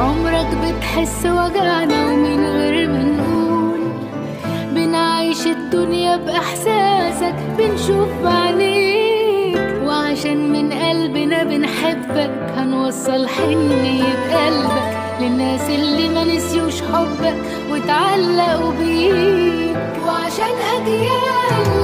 عمرك بتحس وجعنا ومن غير ما نقول. بنعيش الدنيا بإحساسك بنشوف بعينيك وعشان من قلبنا بنحبك هنوصل حنية قلبك. للناس اللي ما نسيوش حبك وتعلقوا بيك. وعشان أجيال